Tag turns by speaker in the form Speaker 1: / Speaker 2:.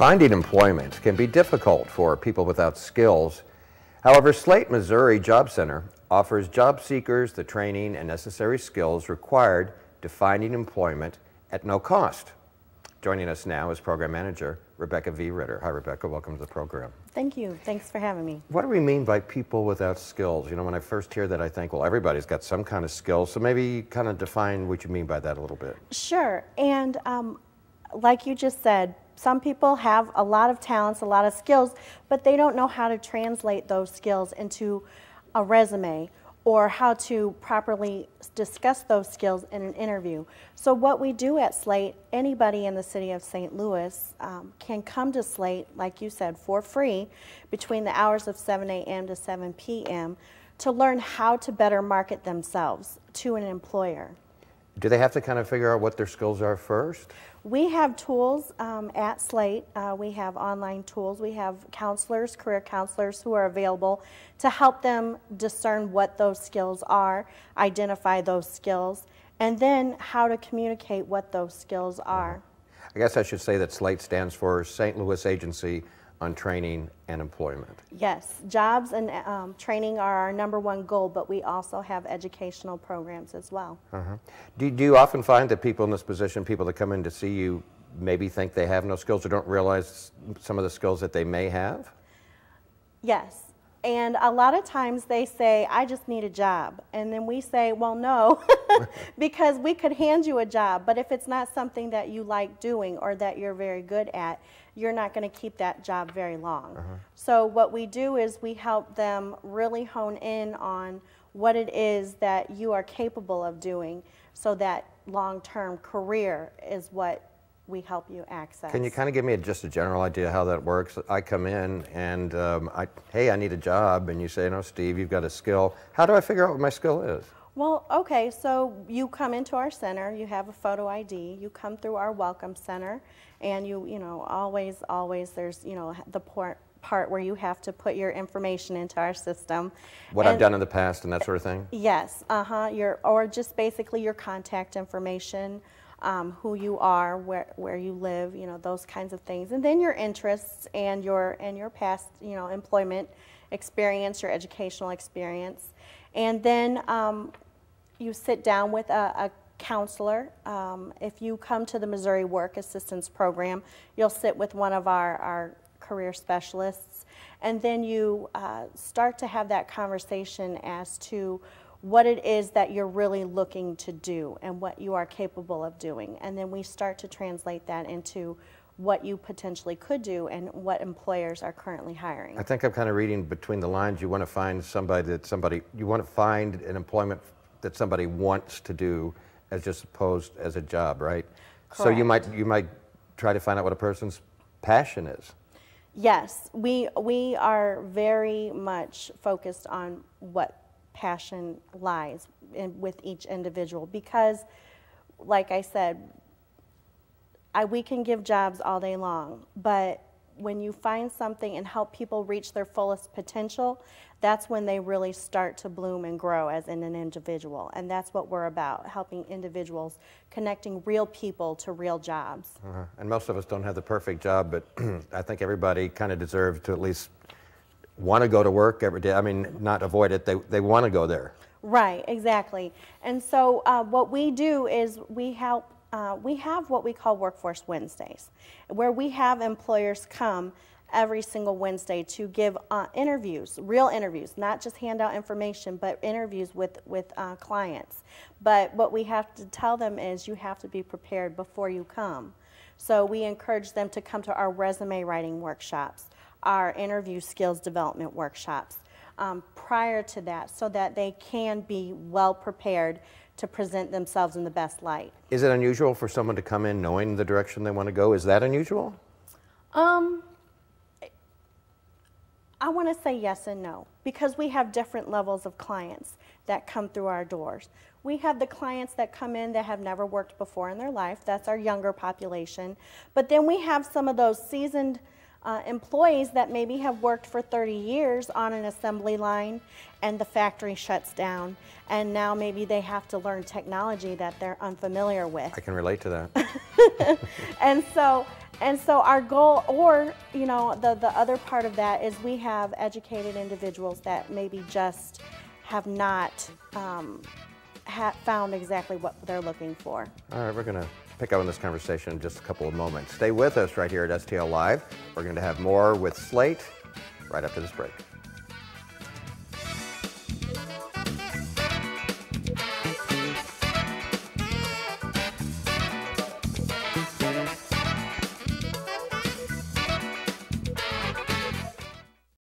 Speaker 1: Finding employment can be difficult for people without skills. However, Slate, Missouri Job Center offers job seekers the training and necessary skills required to finding employment at no cost. Joining us now is Program Manager Rebecca V. Ritter. Hi, Rebecca. Welcome to the program.
Speaker 2: Thank you. Thanks for having me.
Speaker 1: What do we mean by people without skills? You know, when I first hear that, I think, well, everybody's got some kind of skills. So maybe kind of define what you mean by that a little bit.
Speaker 2: Sure. And um, like you just said, some people have a lot of talents, a lot of skills, but they don't know how to translate those skills into a resume or how to properly discuss those skills in an interview. So what we do at Slate, anybody in the city of St. Louis um, can come to Slate, like you said, for free between the hours of 7 a.m. to 7 p.m. to learn how to better market themselves to an employer.
Speaker 1: Do they have to kind of figure out what their skills are first?
Speaker 2: We have tools um, at Slate. Uh, we have online tools. We have counselors, career counselors who are available to help them discern what those skills are, identify those skills, and then how to communicate what those skills are.
Speaker 1: I guess I should say that SLATE stands for St. Louis Agency on training and employment.
Speaker 2: Yes, jobs and um, training are our number one goal, but we also have educational programs as well.
Speaker 1: Uh-huh. Do, do you often find that people in this position, people that come in to see you, maybe think they have no skills or don't realize some of the skills that they may have?
Speaker 2: Yes. And a lot of times they say, I just need a job. And then we say, well, no, because we could hand you a job. But if it's not something that you like doing or that you're very good at, you're not going to keep that job very long. Uh-huh. So, what we do is we help them really hone in on what it is that you are capable of doing so that long term career is what we help you access.
Speaker 1: Can you kind of give me a, just a general idea how that works? I come in and, um, I, hey, I need a job, and you say, no, Steve, you've got a skill. How do I figure out what my skill is?
Speaker 2: Well, okay, so you come into our center, you have a photo ID, you come through our welcome center, and you, you know, always, always there's, you know, the part, part where you have to put your information into our system.
Speaker 1: What and, I've done in the past and that sort of thing?
Speaker 2: Yes, uh-huh, your, or just basically your contact information, um, who you are, where, where you live, you know, those kinds of things. And then your interests and your, and your past, you know, employment experience, your educational experience. And then um, you sit down with a, a counselor. Um, if you come to the Missouri Work Assistance Program, you'll sit with one of our, our career specialists, and then you uh, start to have that conversation as to what it is that you're really looking to do and what you are capable of doing. And then we start to translate that into what you potentially could do and what employers are currently hiring.
Speaker 1: I think I'm kind of reading between the lines. You want to find somebody that somebody, you want to find an employment that somebody wants to do as just opposed as a job, right?
Speaker 2: Correct.
Speaker 1: So you might you might try to find out what a person's passion is.
Speaker 2: Yes, we we are very much focused on what passion lies in, with each individual because, like I said, I, we can give jobs all day long, but when you find something and help people reach their fullest potential, that's when they really start to bloom and grow as in an individual. And that's what we're about, helping individuals, connecting real people to real jobs.
Speaker 1: Uh-huh. And most of us don't have the perfect job, but I think everybody kind of deserves to at least want to go to work every day. I mean, not avoid it, they, they want to go there.
Speaker 2: Right, exactly. And so uh, what we do is we help uh, we have what we call Workforce Wednesdays, where we have employers come every single Wednesday to give uh, interviews, real interviews, not just hand out information, but interviews with, with uh, clients. But what we have to tell them is you have to be prepared before you come. So we encourage them to come to our resume writing workshops, our interview skills development workshops um, prior to that so that they can be well prepared to present themselves in the best light.
Speaker 1: Is it unusual for someone to come in knowing the direction they want to go? Is that unusual?
Speaker 2: Um, I want to say yes and no because we have different levels of clients that come through our doors. We have the clients that come in that have never worked before in their life. That's our younger population. But then we have some of those seasoned uh, employees that maybe have worked for 30 years on an assembly line and the factory shuts down and now maybe they have to learn technology that they're unfamiliar with.
Speaker 1: I can relate to that.
Speaker 2: and so and so our goal or you know the the other part of that is we have educated individuals that maybe just have not um, ha- found exactly what they're looking for.
Speaker 1: All right, we're going to pick up on this conversation in just a couple of moments. Stay with us right here at STL Live. We're going to have more with Slate right after this break.